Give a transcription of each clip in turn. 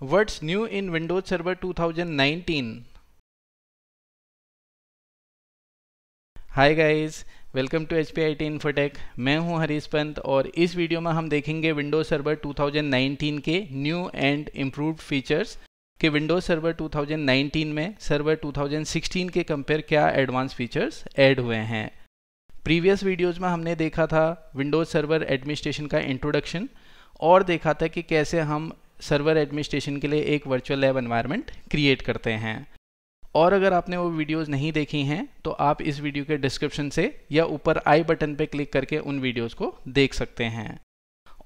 What's new in Windows Server 2019? Hi guys welcome to H P I T Infotech मैं हूँ हरीश पंत और इस video में हम देखेंगे विंडोज़ सर्वर 2019 के न्यू एंड इम्प्रूव्ड फीचर्स कि विंडोज़ सर्वर 2019 में सर्वर 2016 के कंपेयर क्या एडवांस फीचर्स ऐड हुए हैं प्रीवियस वीडियोस में हमने देखा था विंडोज़ सर्वर एडमिनिस्ट्रेशन का इंट्रोडक्शन और देखा था कि कैसे हम सर्वर एडमिनिस्ट्रेशन के लिए एक वर्चुअल लैब एनवायरनमेंट क्रिएट करते हैं। और अगर आपने वो वीडियोस नहीं देखी हैं तो आप इस वीडियो के डिस्क्रिप्शन से या ऊपर आई बटन पर क्लिक करके उन वीडियोस को देख सकते हैं।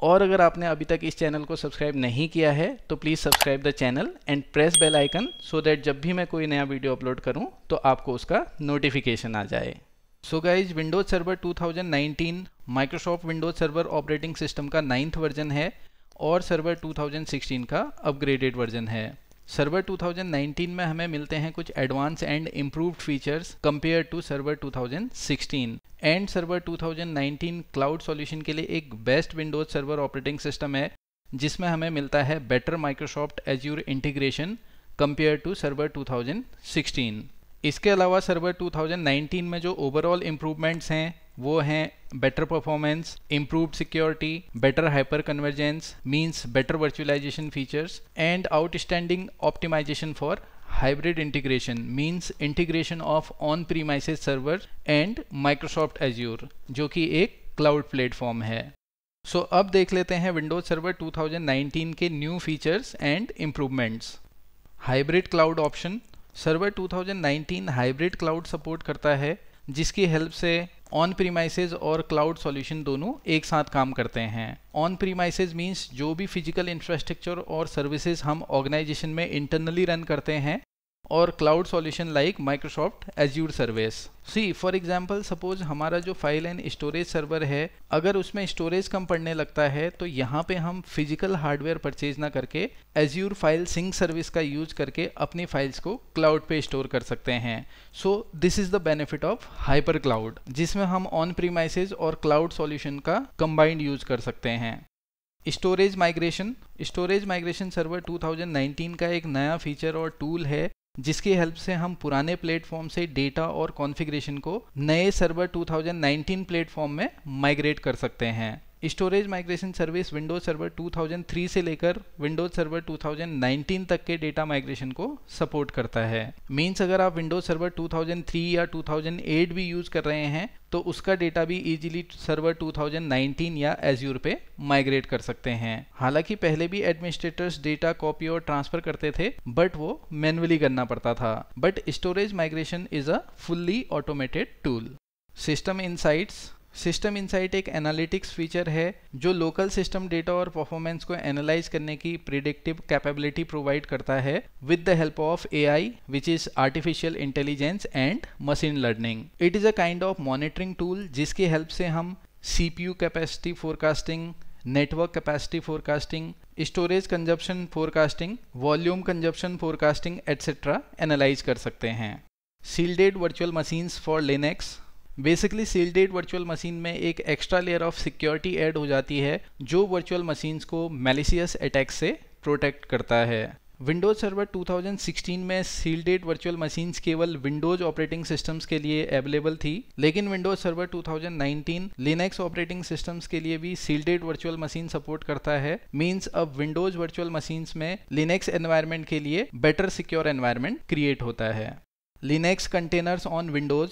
और अगर आपने अभी तक इस चैनल को सब्सक्राइब नहीं किया है तो please subscribe the channel and press bell icon so that जब भी मैं कोई नया वीडियो अपलोड करूँ तो आपको उसका नोटिफिकेशन आ जाए। So guys Windows server 2019 Microsoft Windows server operating system का नाइन्थ वर्जन है। और सर्वर 2016 का अपग्रेडेड वर्जन है। सर्वर 2019 में हमें मिलते हैं कुछ advance and improved features compare to server 2016 and server 2019 cloud solution के लिए एक best Windows server operating system है, जिसमें हमें मिलता है better Microsoft Azure integration compare to server 2016 इसके अलावा सर्वर 2019 में जो ओवरऑल इम्प्रूवमेंट्स हैं वो हैं better performance improved security better hyper convergence means better virtualization features and outstanding optimization for hybrid integration means integration of on premises server and Microsoft Azure जो कि एक क्लाउड प्लेटफॉर्म है। So so, अब देख लेते हैं विंडोज़ सर्वर 2019 के new features and improvements hybrid cloud option server 2019 hybrid cloud support करता है। जिसकी हेल्प से ऑन प्रीमाइसेज और क्लाउड सॉल्यूशन दोनों एक साथ काम करते हैं। ऑन प्रीमाइसेज मीन्स जो भी फ़िज़िकल इंफ्रास्ट्रक्चर और सर्विसेज़ हम ऑर्गेनाइजेशन में इंटरनली रन करते हैं और cloud solution like Microsoft Azure service see for example suppose हमारा जो फ़ाइल एंड स्टोरेज सर्वर है, अगर उसमें स्टोरेज कम पड़ने लगता है तो यहाँ पे हम फ़िज़िकल हार्डवेयर परचेज ना करके एज्यूर फ़ाइल सिंक सर्विस का यूज़ करके अपनी फाइल्स को क्लाउड पे स्टोर कर सकते हैं. So this is the benefit of hyper cloud जिसमें हम ऑन प्रीमाइसेज और क्लाउड सॉल्यूशन का कंबाइंड यूज़ कर सकते हैं. Storage migration storage migration server 2019 का एक नया फीचर और टूल है जिसकी हेल्प से हम पुराने प्लेटफॉर्म से डेटा और कॉन्फ़िगरेशन को नए सर्वर 2019 प्लेटफॉर्म में माइग्रेट कर सकते हैं। Storage migration service Windows server 2003 से लेकर विंडोज़ सर्वर 2019 तक के डेटा माइग्रेशन को सपोर्ट करता है। मींस अगर आप विंडोज़ सर्वर 2003 या 2008 भी यूज़ कर रहे हैं तो उसका डेटा भी इजीली सर्वर 2019 या एज्यूर पे माइग्रेट कर सकते हैं। हालाँकि पहले भी एडमिनिस्ट्रेटर्स डेटा कॉपी और ट्रांसफ़र करते थे बट वो मैनुअली करना पड़ता था। But storage migration is a fully automated tool system insights system insight एक एनालिटिक्स फीचर है, जो लोकल सिस्टम डेटा और परफॉर्मेंस को एनालाइज करने की प्रिडिक्टिव कैपेबिलिटी प्रोवाइड करता है with the help of A I which is artificial intelligence and machine learning it is a kind of monitoring tool जिसकी हेल्प से हम C P U capacity forecasting network capacity forecasting storage consumption forecasting volume consumption forecasting etcetera analyse कर सकते हैं। Shielded virtual machines for Linux basically shielded virtual machine में एक extra layer of security add हो जाती है, जो वर्चुअल मशीन्स को मेलिसियस अटैक से प्रोटेक्ट करता है। विंडोज़ सर्वर 2016 में सील्डेड वर्चुअल मशीन्स केवल विंडोज़ ऑपरेटिंग सिस्टम्स के लिए अवेलेबल थी, लेकिन Windows server 2019 Linux operating systems के लिए भी सील्डेड वर्चुअल मशीन सपोर्ट करता है। मींस अब विंडोज़ वर्चुअल मशीन्स में लिनक्स एनवायरनमेंट के लिए बेटर सिक्योर एनवायरनमेंट क्रिएट होता है। Linux containers on Windows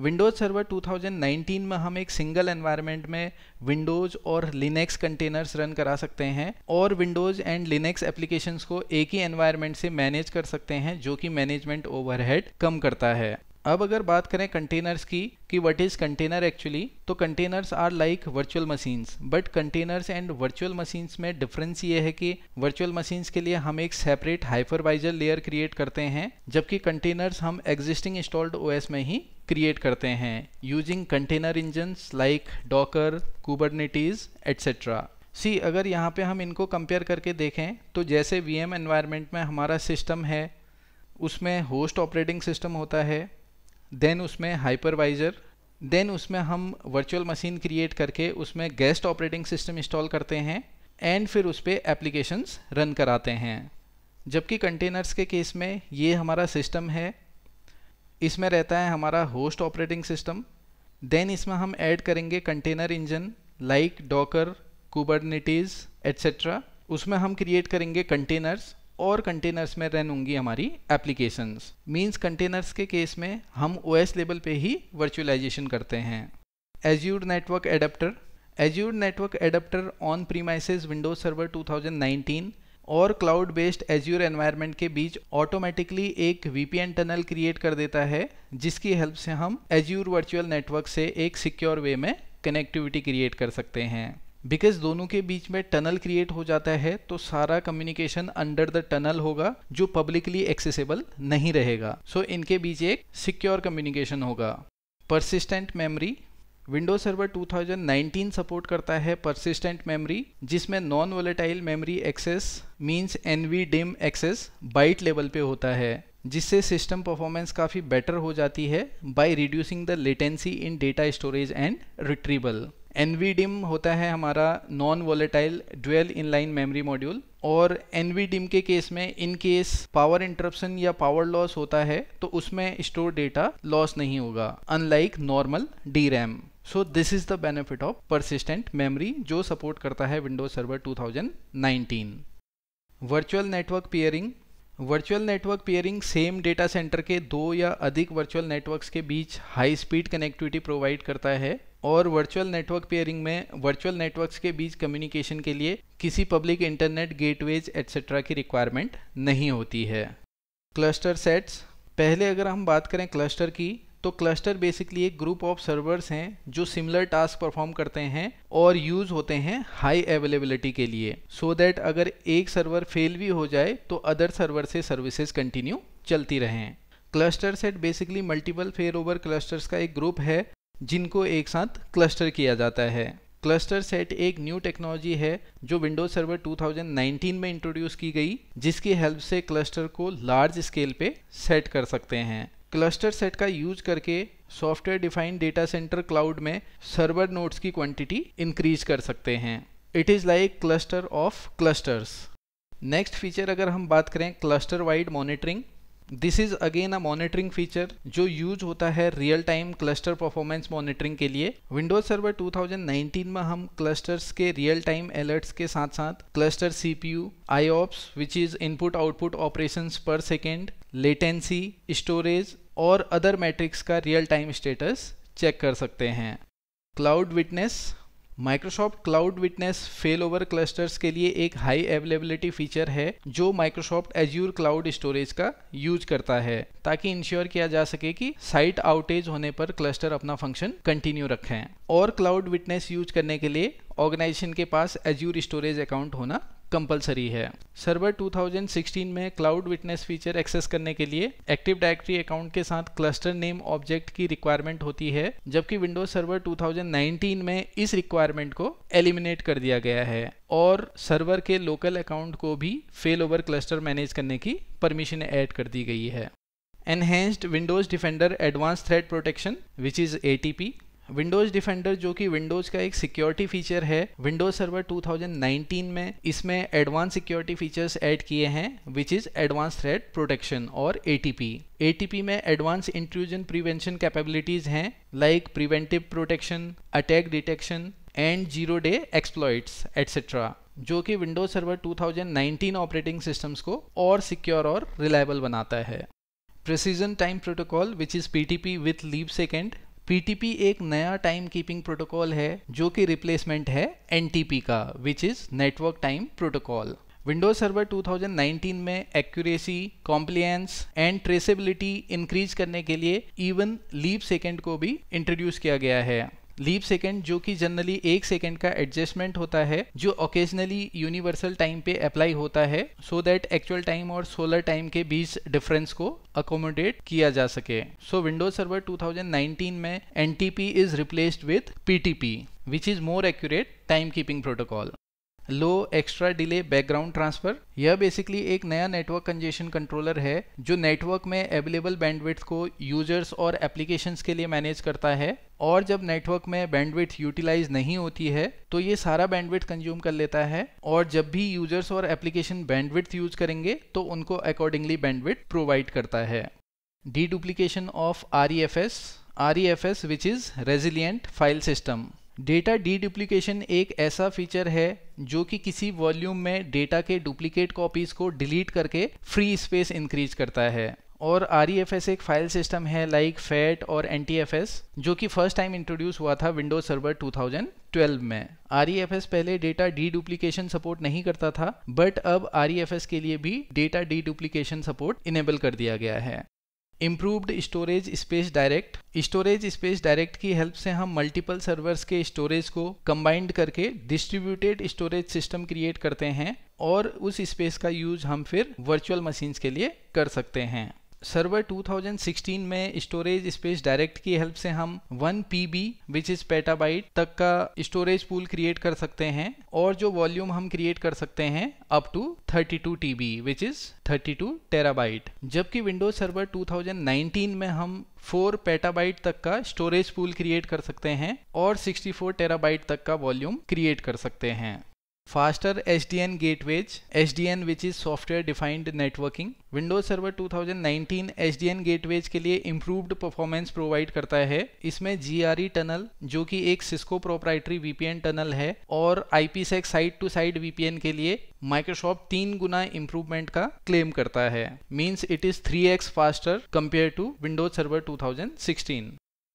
Windows server 2019 में हम एक सिंगल एनवायरनमेंट में विंडोज़ और लिनेक्स कंटेनर्स रन करा सकते हैं और विंडोज़ एंड लिनेक्स एप्लीकेशंस को एक ही एनवायरनमेंट से मैनेज कर सकते हैं, जो कि मैनेजमेंट ओवरहेड कम करता है। अब अगर बात करें कंटेनर्स की, कि व्हाट इज़ कंटेनर एक्चुअली तो containers are like virtual machines but containers and virtual machines में डिफरेंस ये है कि वर्चुअल मशीन्स के लिए हम एक सेपरेट हाइपरवाइजर लेयर क्रिएट करते हैं, जबकि कंटेनर्स हम एग्जिस्टिंग इंस्टॉल्ड ओएस में ही क्रिएट करते हैं using container engines like Docker Kubernetes etcetera see अगर यहाँ पे हम इनको कंपेयर करके देखें तो जैसे वी एम में हमारा सिस्टम है, उसमें होस्ट ऑपरेटिंग सिस्टम होता है देन उसमें हाइपरवाइज़र देन उसमें हम वर्चुअल मशीन क्रिएट करके उसमें गेस्ट ऑपरेटिंग सिस्टम इंस्टॉल करते हैं एंड फिर उस पर एप्लीकेशंस रन कराते हैं। जबकि कंटेनर्स के केस में ये हमारा सिस्टम है, इसमें रहता है हमारा होस्ट ऑपरेटिंग सिस्टम देन इसमें हम ऐड करेंगे container engine like Docker Kubernetes etcetera उसमें हम क्रिएट करेंगे कंटेनर्स और कंटेनर्स में रन होंगी हमारी एप्लीकेशंस मींस कंटेनर्स के केस में हम ओएस लेवल पे ही वर्चुअलाइजेशन करते हैं. Azure network adapter Azure network adapter on premises Windows server 2019 और क्लाउड बेस्ड एज्यूर एनवायरनमेंट के बीच ऑटोमेटिकली एक वीपीएन टनल क्रिएट कर देता है, जिसकी हेल्प से हम एज्यूर वर्चुअल नेटवर्क से एक सिक्योर वे में कनेक्टिविटी क्रिएट कर सकते हैं। बिकॉज़ दोनों के बीच में टनल क्रिएट हो जाता है तो सारा कम्युनिकेशन अंडर द टनल होगा जो पब्लिकली एक्सेसिबल नहीं रहेगा। सो so, इनके बीच एक सिक्योर कम्युनिकेशन होगा। Persistent memory Windows server 2019 support करता है परसिस्टेंट मेमोरी जिसमें non volatile memory access means NVDIMM access byte level पे होता है जिससे सिस्टम परफॉर्मेंस काफ़ी बेटर हो जाती है by reducing the latency in data storage and retrieval NVDIMM होता है हमारा non volatile dual inline memory module और एनवीडिम के केस में इन केस पावर इंटरप्शन या पावर लॉस होता है तो उसमें स्टोर डेटा लॉस नहीं होगा unlike normal DRAM so this is the benefit of persistent memory जो सपोर्ट करता है Windows server 2019 virtual network peering virtual network peering same data centre के दो या अधिक वर्चुअल नेटवर्क्स के बीच हाई स्पीड कनेक्टिविटी प्रोवाइड करता है। और वर्चुअल नेटवर्क पेयरिंग में वर्चुअल नेटवर्क्स के बीच कम्युनिकेशन के लिए किसी पब्लिक इंटरनेट गेटवेज एट्सेट्रा की रिक्वायरमेंट नहीं होती है। क्लस्टर सेट्स पहले अगर हम बात करें क्लस्टर की तो क्लस्टर बेसिकली एक ग्रुप ऑफ़ सर्वर्स हैं जो सिमिलर टास्क परफॉर्म करते हैं और यूज़ होते हैं हाई अवेलेबिलिटी के लिए। सो so दैट अगर एक सर्वर फेल भी हो जाए तो अदर सर्वर से सर्विसेज़ कंटिन्यू चलती रहें। Cluster set basically multiple fail over clusters का एक ग्रुप है। जिनको एक साथ क्लस्टर किया जाता है। क्लस्टर सेट एक न्यू टेक्नोलॉजी है, जो विंडोज़ सर्वर 2019 में इंट्रोड्यूस की गई, जिसकी हेल्प से क्लस्टर को लार्ज स्केल पे सेट कर सकते हैं। क्लस्टर सेट का यूज़ करके software defined data centre cloud में सर्वर नोड्स की क्वांटिटी इंक्रीज कर सकते हैं। It is like cluster of clusters next feature अगर हम बात करें cluster wide monitoring this is again a monitoring feature जो यूज़ होता है real time cluster performance monitoring के लिए। विंडोज़ सर्वर 2019 में हम क्लस्टर्स के रियल टाइम अलर्ट्स के साथ साथ cluster CPU IOPS which is input output operations per second latency storage और अदर मैट्रिक्स का रियल टाइम स्टेटस चेक कर सकते हैं। Cloud witness Microsoft cloud witness fail over clusters के लिए एक हाई अवेलेबिलिटी फीचर है, जो माइक्रोसॉफ्ट एज्यूर क्लाउड स्टोरेज का यूज़ करता है, ताकि इंश्योर किया जा सके कि साइट आउटेज होने पर क्लस्टर अपना फ़ंक्शन कंटिन्यू रखें। और क्लाउड विटनेस यूज़ करने के लिए ऑर्गेनाइजेशन के पास एज्यूर स्टोरेज अकाउंट होना कंपलसरी है। सर्वर 2016 में क्लाउड विटनेस फीचर एक्सेस करने के लिए एक्टिव डायरेक्टरी अकाउंट के साथ क्लस्टर नेम ऑब्जेक्ट की रिक्वायरमेंट होती है, जबकि विंडोज़ सर्वर 2019 में इस रिक्वायरमेंट को एलिमिनेट कर दिया गया है और सर्वर के लोकल अकाउंट को भी फेल ओवर क्लस्टर मैनेज करने की परमिशन ऐड कर दी गई है। Enhanced Windows Defender advance threat protection which is ATP Windows Defender जो कि विंडोज़ का एक सिक्योरिटी फीचर है विंडोज़ सर्वर 2019 में इसमें एडवांस सिक्योरिटी फीचर्स ऐड किए हैं which is advance threat protection और एटीपी एटीपी में एडवांस इंट्रूजन प्रिवेंशन कैपेबिलिटीज हैं like preventive protection attack detection and zero day exploits etcetera जो कि विंडोज़ सर्वर 2019 ऑपरेटिंग सिस्टम्स को और सिक्योर और रिलायबल बनाता है। Precision time protocol which is PTP with leap second PTP एक नया टाइम कीपिंग प्रोटोकॉल है, जो कि रिप्लेसमेंट है NTP का which is network time protocol Windows server 2019 में accuracy compliance and traceability increase करने के लिए इवन लीप सेकेंड को भी इंट्रोड्यूस किया गया है। लीप सेकेंड जो कि जनरली एक सेकेंड का एडजस्टमेंट होता है, जो ओकेजनली यूनिवर्सल टाइम पे अप्लाई होता है सो दैट एक्चुअल टाइम और सोलर टाइम के बीच डिफरेंस को अकोमोडेट किया जा सके। सो विंडोज़ सर्वर 2019 में N is replaced with PTP which is more accurate time keeping protocol low extra delay background transfer यह बेसिकली एक नया नेटवर्क कंजेशन कंट्रोलर है, जो नेटवर्क में अवेलेबल बैंडविड्थ को यूज़र्स और एप्लीकेशंस के लिए मैनेज करता है। और जब नेटवर्क में बैंडविड्थ यूटिलाइज नहीं होती है तो ये सारा बैंडविड्थ कंज्यूम कर लेता है। और जब भी यूज़र्स और एप्लीकेशन बैंडविड्थ यूज़ करेंगे तो उनको अकॉर्डिंगली बैंडविड्थ प्रोवाइड करता है। Deduplication of R E F S R E F S which is resilient file system data deduplication एक ऐसा फीचर है जो कि किसी वॉल्यूम में डेटा के डुप्लीकेट कॉपीज को डिलीट करके फ्री स्पेस इंक्रीज करता है। और आर एक फ़ाइल सिस्टम है, लाइक फैट और एनटीएफएस जो कि फ़र्स्ट टाइम इंट्रोड्यूस हुआ था विंडोज़ सर्वर 2012 में। आरईएफएस पहले डेटा डी डुप्लीकेशन सपोर्ट नहीं करता था, बट अब आरईएफएस के लिए भी data deduplication support enable कर दिया गया है। Improved storage space direct storage space direct की हेल्प से हम मल्टीपल सर्वर्स के स्टोरेज को कंबाइंड करके डिस्ट्रीब्यूटेड स्टोरेज सिस्टम क्रिएट करते हैं और उस स्पेस का यूज़ हम फिर वर्चुअल मशीन्स के लिए कर सकते हैं। सर्वर 2016 में स्टोरेज स्पेस डायरेक्ट की हेल्प से हम 1 पीबी विच इज़ पेटाबाइट तक का स्टोरेज पूल क्रिएट कर सकते हैं और जो वॉल्यूम हम क्रिएट कर सकते हैं up to 32 TB which is 32 terabyte जबकि विंडोज़ सर्वर 2019 में हम 4 पेटाबाइट तक का स्टोरेज पूल क्रिएट कर सकते हैं और 64 टेराबाइट तक का वॉल्यूम क्रिएट कर सकते हैं। Faster SDN gateways SDN which is software defined networking Windows Server 2019 SDN gateways के लिए improved performance provide करता है इसमें GRE टनल जो कि एक Cisco proprietary VPN टनल है और IPsec site to site VPN के लिए Microsoft तीन गुना इम्प्रूवमेंट का क्लेम करता है means it is 3x faster compare to Windows server 2016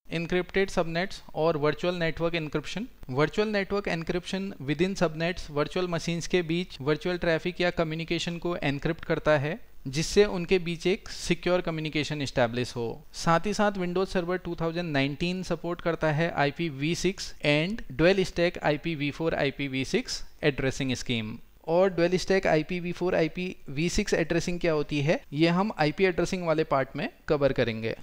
encrypted subnets और virtual network encryption virtual network encryption within subnets virtual machines के बीच वर्चुअल ट्रैफ़िक या कम्युनिकेशन को एनक्रिप्ट करता है, जिससे उनके बीच एक सिक्योर कम्युनिकेशन इस्टेब्लिश हो। साथ ही साथ विंडोज़ सर्वर 2019 सपोर्ट करता है IPv6 and dual stack IPv4 IPv6 addressing scheme और dual stack IPv4 IPv6 addressing क्या होती है, ये हम IP एड्रेसिंग वाले पार्ट में कवर करेंगे।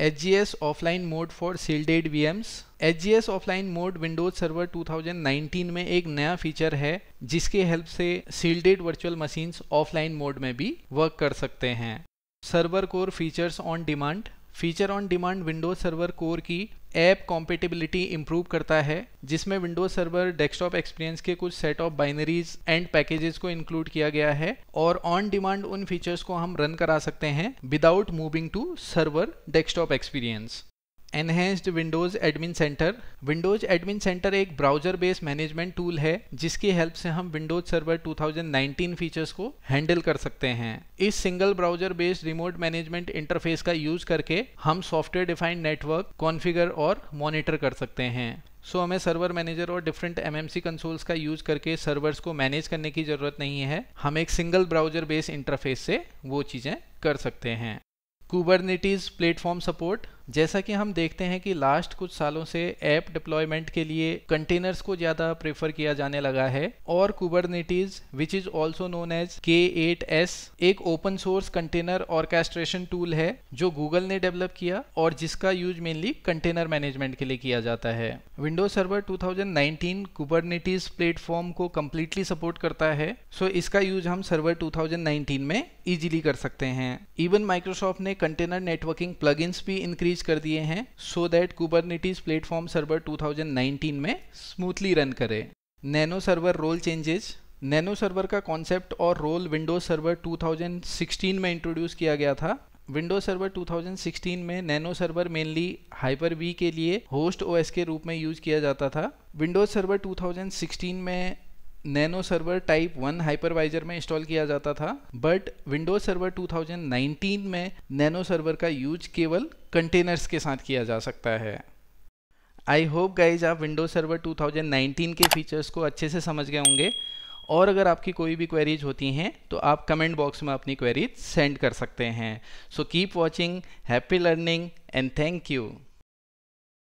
HGS offline mode for shielded VMs HGS offline mode Windows Server 2019 में एक नया फीचर है, जिसके हेल्प से shielded virtual machines offline mode में भी वर्क कर सकते हैं। Server core features on demand feature on demand Windows server core की ऐप कॉम्पेटिबिलिटी इंप्रूव करता है, जिसमें विंडोज़ सर्वर डेस्कटॉप एक्सपीरियंस के कुछ set of binaries and packages को इंक्लूड किया गया है और ऑन डिमांड उन फीचर्स को हम रन करा सकते हैं without moving to server desktop experience enhanced Windows admin center Windows admin center एक ब्राउज़र बेस्ड मैनेजमेंट टूल है जिसकी हेल्प से हम विंडोज़ सर्वर 2019 फीचर्स को हैंडल कर सकते हैं। इस single browser based remote management interface का यूज़ करके हम सॉफ्टवेयर डिफाइंड नेटवर्क कॉन्फ़िगर और मॉनिटर कर सकते हैं। सो so, हमें सर्वर मैनेजर और डिफरेंट एमएमसी कंसोल्स का यूज़ करके सर्वर्स को मैनेज करने की ज़रूरत नहीं है। हम एक सिंगल ब्राउज़र बेस्ड इंटरफेस से वो चीज़ें कर सकते हैं। कुबरनेटिज प्लेटफॉर्म सपोर्ट जैसा कि हम देखते हैं कि लास्ट कुछ सालों से ऐप डिप्लॉयमेंट के लिए कंटेनर्स को ज़्यादा प्रेफर किया जाने लगा है और Kubernetes which is also known as K eight S एक open source container orchestration tool है, जो गूगल ने डेवलप किया और जिसका यूज़ मेनली कंटेनर मैनेजमेंट के लिए किया जाता है। विंडोज़ सर्वर 2019 कुबरनेटिज प्लेटफॉर्म को कम्प्लीटली सपोर्ट करता है सो so इसका यूज़ हम सर्वर 2019 में इजीली कर सकते हैं। इवन माइक्रोसॉफ्ट ने कंटेनर नेटवर्किंग प्लगइन्स भी इंक्रीज रिलीज़ कर दिए हैं so that Kubernetes platform server 2019 में स्मूथली रन करे। Nano server role changes nano server का कॉन्सेप्ट और रोल विंडोज़ सर्वर 2016 में इंट्रोड्यूस किया गया था। विंडोज़ सर्वर 2016 में nano server mainly hyper V के लिए होस्ट ओएस के रूप में यूज़ किया जाता था। विंडोज़ सर्वर 2016 में nano server type one hypervisor में इंस्टॉल किया जाता था, बट विंडोज़ सर्वर 2019 में नैनो सर्वर का यूज़ केवल कंटेनर्स के साथ किया जा सकता है। आई होप गाइज़ आप विंडोज़ सर्वर 2019 के फीचर्स को अच्छे से समझ गए होंगे, और अगर आपकी कोई भी क्वेरीज होती हैं तो आप कमेंट बॉक्स में अपनी क्वेरीज सेंड कर सकते हैं। So keep watching happy learning and thank you